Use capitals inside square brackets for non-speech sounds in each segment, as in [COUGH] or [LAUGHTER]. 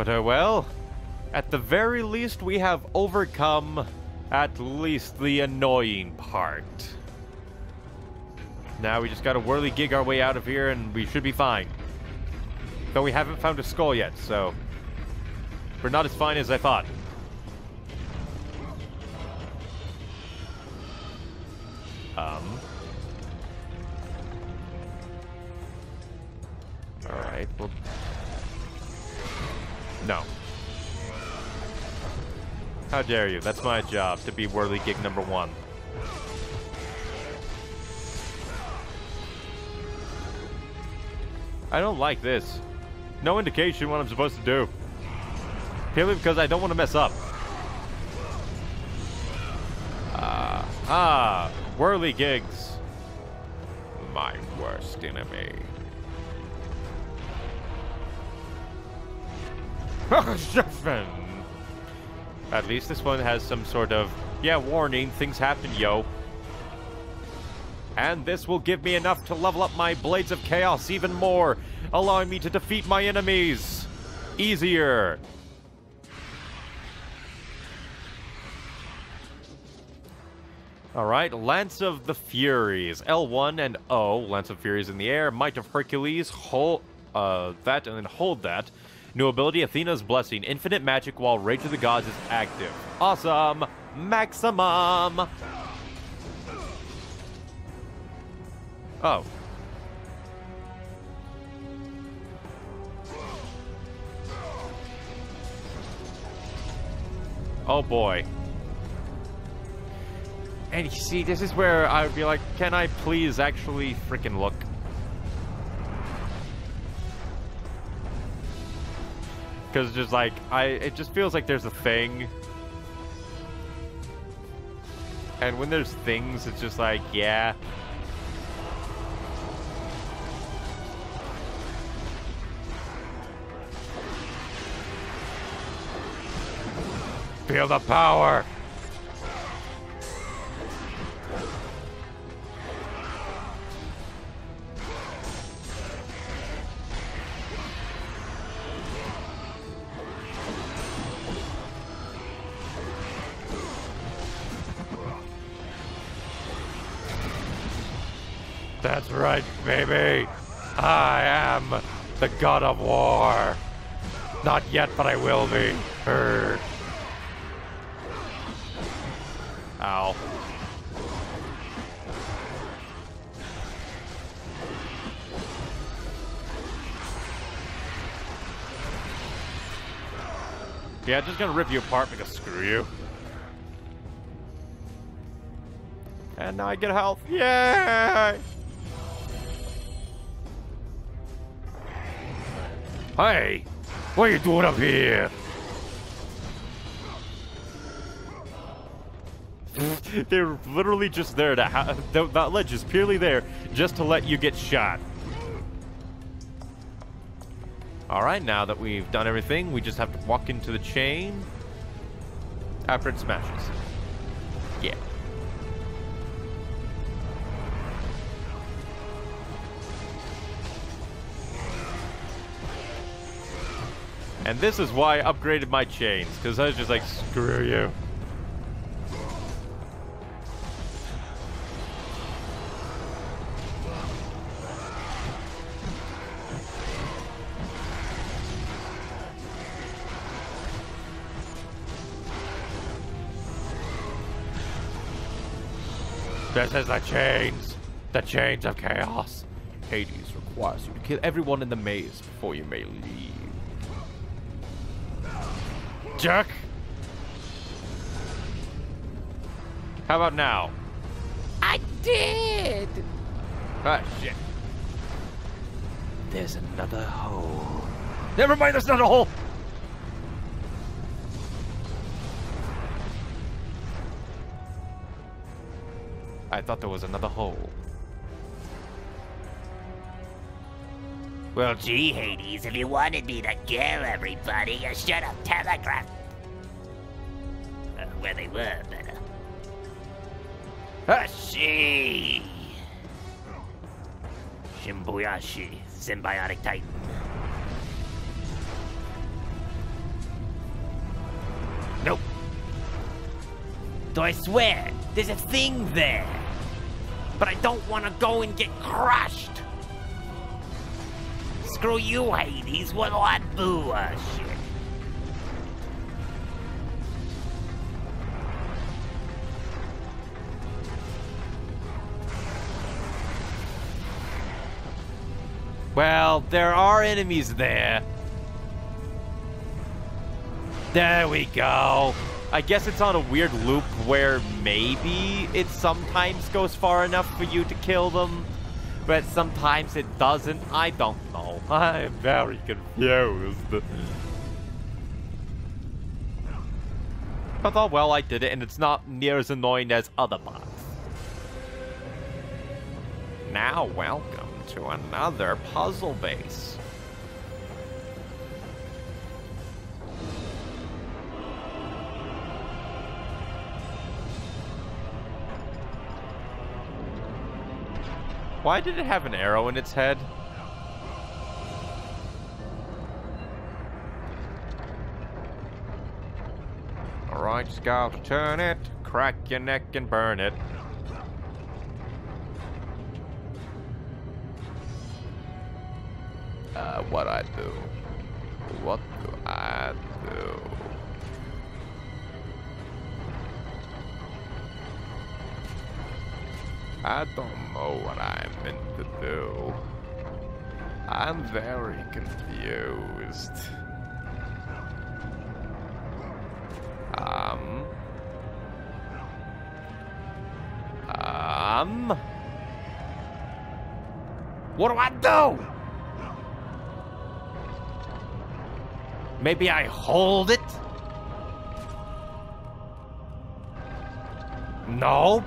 But uh, well, at the very least, we have overcome at least the annoying part. Now we just gotta whirly-gig our way out of here and we should be fine. Though we haven't found a skull yet, so... We're not as fine as I thought. Um... Alright, well... No. How dare you? That's my job, to be whirly-gig number one. I don't like this. No indication what I'm supposed to do. Purely because I don't want to mess up. Uh, ah, whirly-gigs. My worst enemy. [LAUGHS] At least this one has some sort of, yeah, warning, things happen, yo. And this will give me enough to level up my Blades of Chaos even more, allowing me to defeat my enemies easier. Alright, Lance of the Furies. L1 and O, Lance of Furies in the air. Might of Hercules, hold uh, that and then hold that. New ability, Athena's Blessing. Infinite magic while Rage of the Gods is active. Awesome! Maximum! Oh. Oh boy. And you see, this is where I would be like, can I please actually freaking look? Because just like, I, it just feels like there's a thing. And when there's things, it's just like, yeah. Feel the power! That's right, baby. I am the god of war. Not yet, but I will be. Urgh. Ow. Yeah, just gonna rip you apart because screw you. And now I get health. Yay! Hey! What are you doing up here? [LAUGHS] They're literally just there to ha that ledge is purely there just to let you get shot. Alright, now that we've done everything, we just have to walk into the chain after it smashes. And this is why I upgraded my chains, because I was just like, screw you. This is the chains. The chains of chaos. Hades requires you to kill everyone in the maze before you may leave. Jerk! How about now? I did! Ah, shit. There's another hole. Never mind, there's not a hole! I thought there was another hole. Well, gee, Hades, if you wanted me to kill everybody, you should have telegraphed uh, where they were, but... Uh, Hashi! Shimbuyashi, Symbiotic Titan. Nope. So I swear, there's a thing there. But I don't want to go and get crushed. Screw you, Hades. What what boo uh, shit. Well, there are enemies there. There we go. I guess it's on a weird loop where maybe it sometimes goes far enough for you to kill them, but sometimes it doesn't. I don't know. [LAUGHS] I'm very confused. But oh well, I did it, and it's not near as annoying as other bots. Now, welcome to another puzzle base. Why did it have an arrow in its head? Alright, Scout, turn it, crack your neck and burn it. Uh, what I do? What do I do? I don't know what I'm meant to do. I'm very confused. Um. Um. What do I do? Maybe I hold it? No.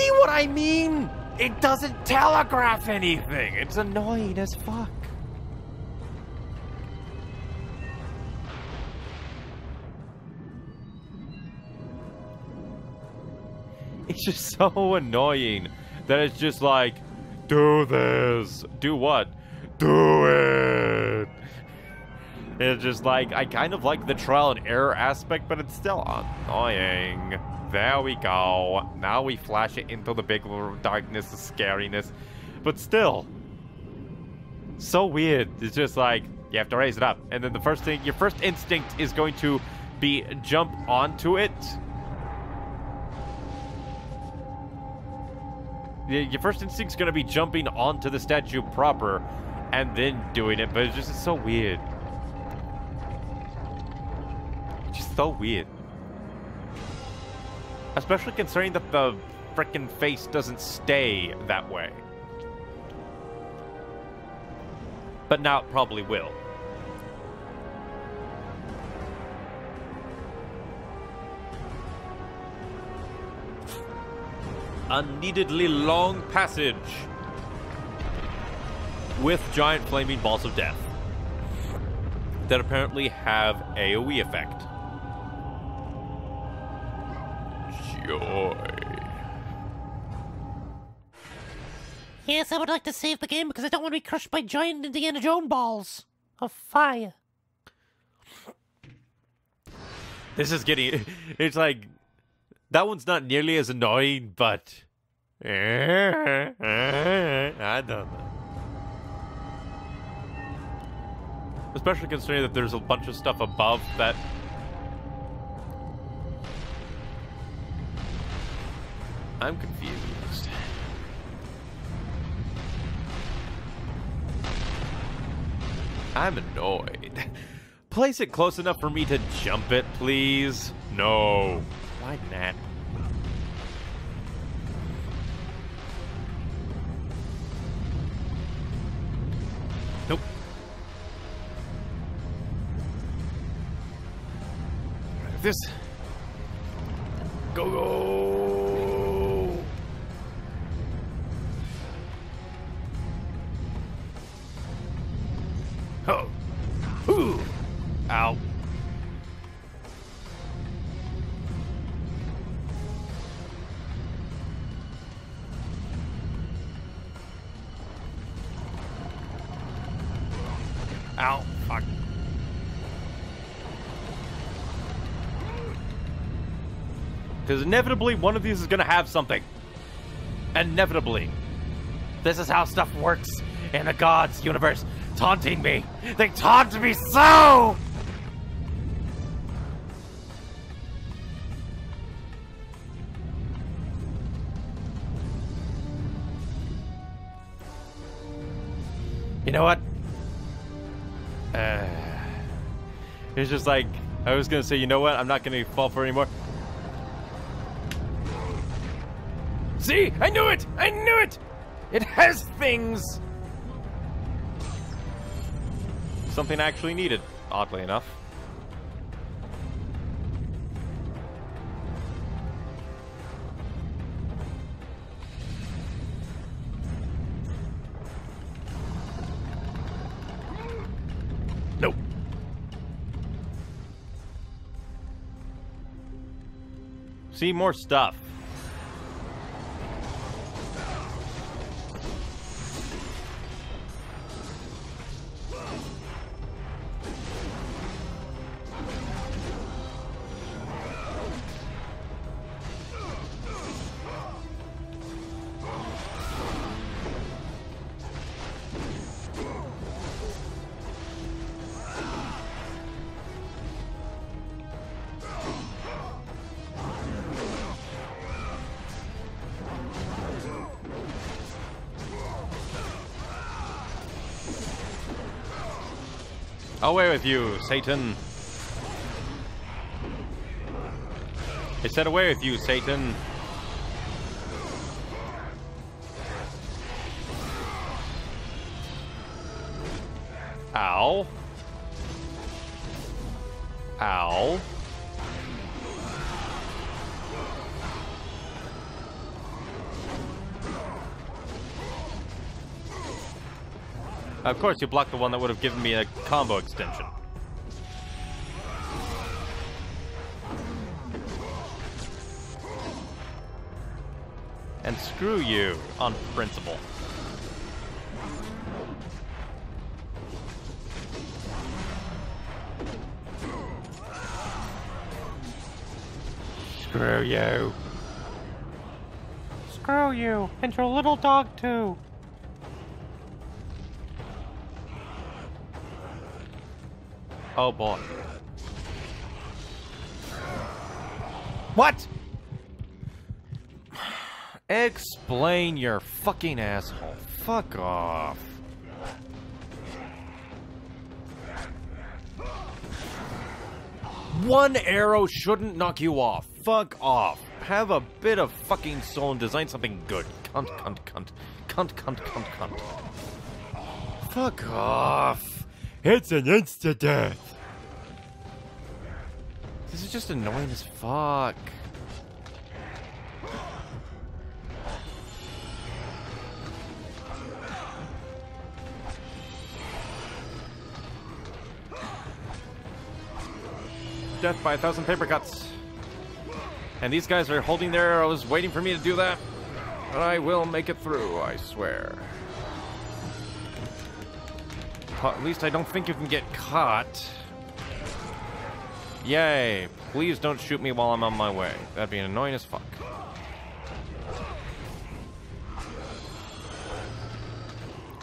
See what I mean? It doesn't telegraph anything. It's annoying as fuck. [LAUGHS] It's just so annoying that it's just like, do this. Do what? Do it. It's just like, I kind of like the trial and error aspect, but it's still annoying. There we go. Now we flash it into the big darkness, the scariness. But still, so weird. It's just like, you have to raise it up. And then the first thing, your first instinct is going to be jump onto it. Your first instinct is going to be jumping onto the statue proper and then doing it, but it's just it's so weird. So weird. Especially considering that the frickin' face doesn't stay that way. But now it probably will. Unneededly long passage with giant flaming balls of death that apparently have AoE effect. Yes, I would like to save the game because I don't want to be crushed by giant Indiana Jones balls of fire. This is getting. It's like. That one's not nearly as annoying, but. I don't know. Especially considering that there's a bunch of stuff above that. I'm confused. I'm annoyed. [LAUGHS] Place it close enough for me to jump it, please? No. Why not? Nope. This. Go, go! Because inevitably, one of these is gonna have something. Inevitably. This is how stuff works in the gods universe. Taunting me. They taunt me so! You know what? Uh, it's just like, I was gonna say, you know what? I'm not gonna fall for anymore. See? I knew it! I knew it! It has things! Something actually needed, oddly enough. Nope. See more stuff. Away with you, Satan. I said away with you, Satan. Of course, you blocked the one that would have given me a combo extension. And screw you, on principle. Screw you. Screw you, and your little dog too. Oh boy. What? Explain your fucking asshole. Fuck off. One arrow shouldn't knock you off. Fuck off. Have a bit of fucking soul and design something good. Cunt, cunt, cunt. Cunt, cunt, cunt, cunt. Fuck off. It's an insta death. This is just annoying as fuck. Death by a thousand paper cuts. And these guys are holding their arrows, waiting for me to do that. But I will make it through, I swear. At least I don't think you can get caught. Yay. Please don't shoot me while I'm on my way. That'd be annoying as fuck.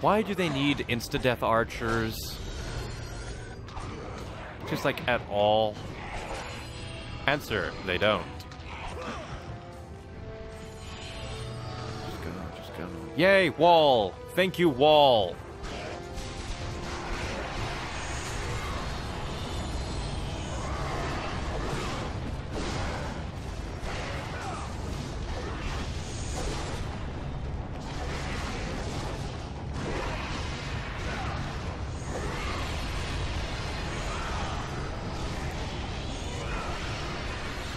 Why do they need insta-death archers? Just like at all? Answer, they don't. Just just. Yay, wall! Thank you, wall!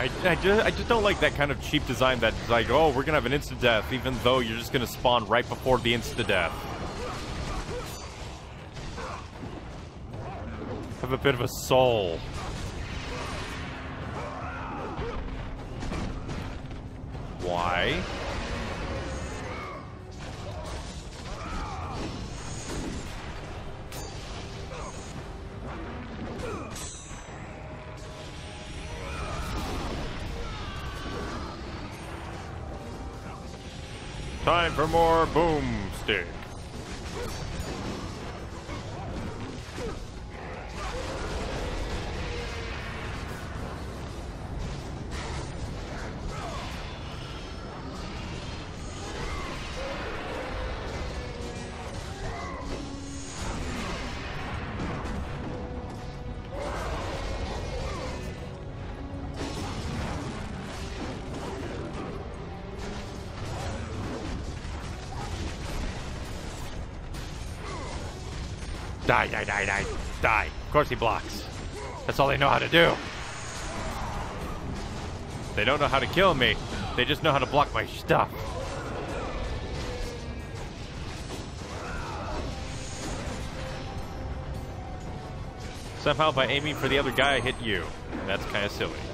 I, I, just, I just don't like that kind of cheap design that's like, oh, we're gonna have an instant death, even though you're just gonna spawn right before the instant death. Have a bit of a soul. Time for more boomstick. Die, die, die, die, die. Of course he blocks. That's all they know how to do. They don't know how to kill me. They just know how to block my stuff. Somehow by aiming for the other guy, I hit you. That's kind of silly.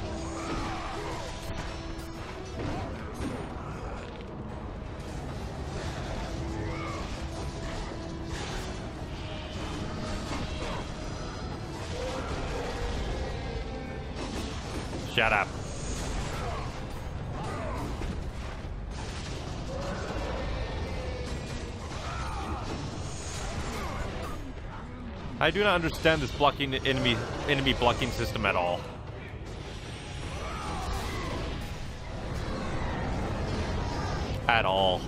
Shut up. I do not understand this blocking enemy enemy blocking system at all. At all.